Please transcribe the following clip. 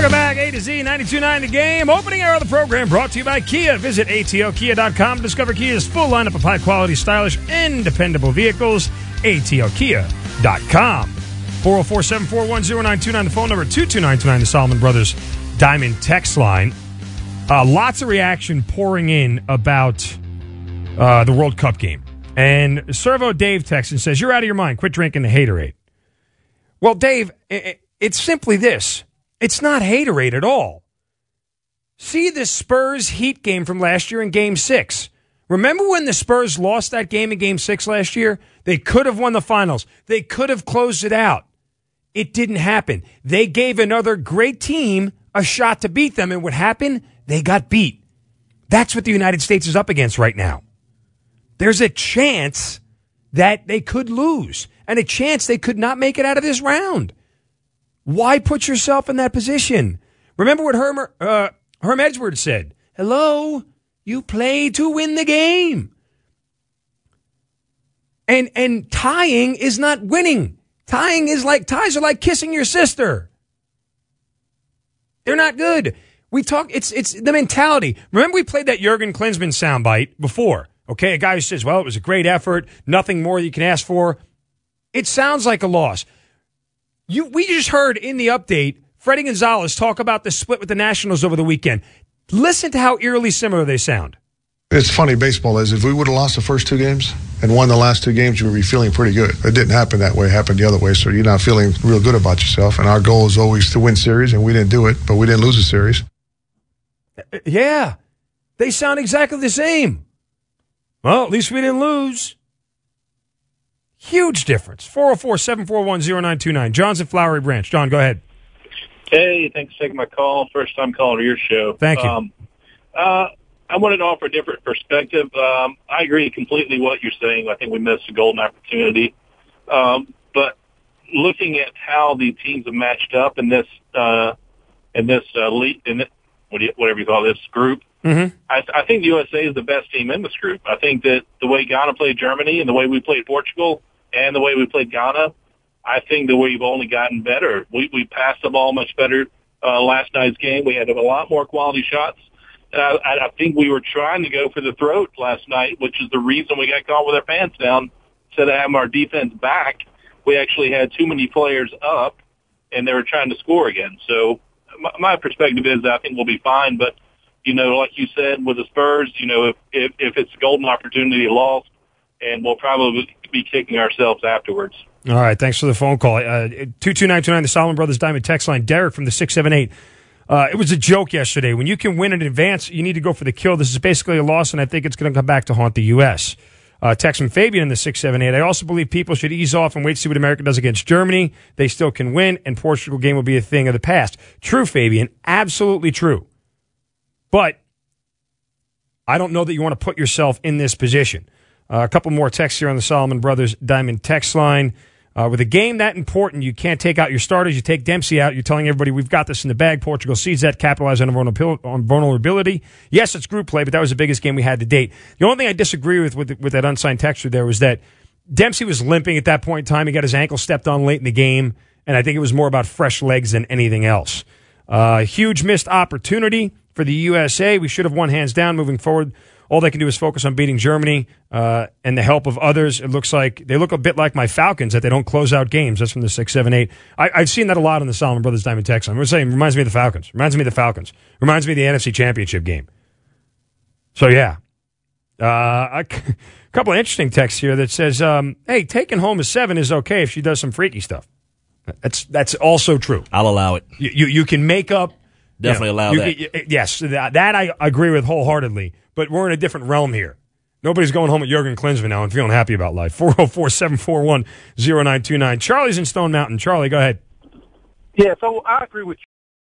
Welcome back, A to Z 92.9 The Game. Opening hour of the program brought to you by Kia. Visit ATLKia.com to discover Kia's full lineup of high-quality, stylish, and dependable vehicles. ATLKia.com. 404-741-0929, the phone number 22929, the Solomon Brothers Diamond text line. Uh, lots of reaction pouring in about uh, the World Cup game. And Servo Dave texts and says, You're out of your mind. Quit drinking the haterade. Well, Dave, it's simply this it's not haterade at all. See the Spurs Heat game from last year in game six. Remember when the Spurs lost that game in game six last year? They could have won the finals, they could have closed it out. It didn't happen. They gave another great team a shot to beat them, and what happened? They got beat. That's what the United States is up against right now. There's a chance that they could lose and a chance they could not make it out of this round. Why put yourself in that position? Remember what Herm, uh, Herm Edwards said. Hello, you play to win the game. And, and tying is not winning. Tying is like, ties are like kissing your sister. They're not good. We talk, it's, it's the mentality. Remember we played that Jurgen Klinsmann soundbite before. Okay. A guy who says, well, it was a great effort. Nothing more you can ask for. It sounds like a loss. You, we just heard in the update Fredi Gonzalez talk about the split with the Nationals over the weekend. Listen to how eerily similar they sound. It's funny, baseball is. If we would have lost the first two games and won the last two games, you would be feeling pretty good. It didn't happen that way. It happened the other way. So you're not feeling real good about yourself. And our goal is always to win series, and we didn't do it, but we didn't lose a series. Yeah. They sound exactly the same. Well, at least we didn't lose. Huge difference. 404 741 0929. John's at Flowery Branch. John, go ahead. Hey, thanks for taking my call. First time calling to your show. Thank you. Um, uh, I wanted to offer a different perspective. Um, I agree completely what you're saying. I think we missed a golden opportunity. Um, but looking at how the teams have matched up in this uh, in this uh, league, in this, whatever you call this group, mm-hmm. I, I think the USA is the best team in this group. I think that the way Ghana played Germany and the way we played Portugal and the way we played Ghana, I think that we've only gotten better. We we passed the ball much better uh, last night's game. We had a lot more quality shots. And I, I think we were trying to go for the throat last night, which is the reason we got caught with our pants down. Instead of having our defense back, we actually had too many players up, and they were trying to score again. So my, my perspective is I think we'll be fine. But you know, like you said with the Spurs, you know, if if, if it's a golden opportunity lost, and we'll probably be kicking ourselves afterwards. All right, thanks for the phone call. Uh, two two nine two nine, the Solomon Brothers Diamond text line. Derek from the six seven eight. Uh, it was a joke yesterday. When you can win in advance, you need to go for the kill. This is basically a loss, and I think it's going to come back to haunt the U.S. Uh, Tex and Fabian in the 678. I also believe people should ease off and wait to see what America does against Germany. They still can win, and Portugal game will be a thing of the past. True, Fabian. Absolutely true. But I don't know that you want to put yourself in this position. Uh, a couple more texts here on the Solomon Brothers Diamond text line. Uh, with a game that important, you can't take out your starters. You take Dempsey out. You're telling everybody we've got this in the bag. Portugal sees that, capitalize on vulnerability. Yes, it's group play, but that was the biggest game we had to date. The only thing I disagree with with, with that unsigned texture there was that Dempsey was limping at that point in time. He got his ankle stepped on late in the game, and I think it was more about fresh legs than anything else. Uh, huge missed opportunity for the USA. We should have won hands down moving forward all they can do is focus on beating Germany uh, and the help of others. It looks like they look a bit like my Falcons that they don't close out games. That's from the six, seven, eight. I, have seen that a lot on the Solomon Brothers Diamond Text. I'm saying reminds me of the Falcons. Reminds me of the Falcons. Reminds me of the NFC Championship game. So yeah, uh, a couple of interesting texts here that says, um, "Hey, taking home a seven is okay if she does some freaky stuff." That's that's also true. I'll allow it. You you, you can make up. Definitely you know, allow you, that. Yes, that, that I agree with wholeheartedly but we're in a different realm here. Nobody's going home at Jurgen Klinsmann now and feeling happy about life. 404 741 0929. Charlie's in Stone Mountain. Charlie, go ahead. Yeah, so I agree with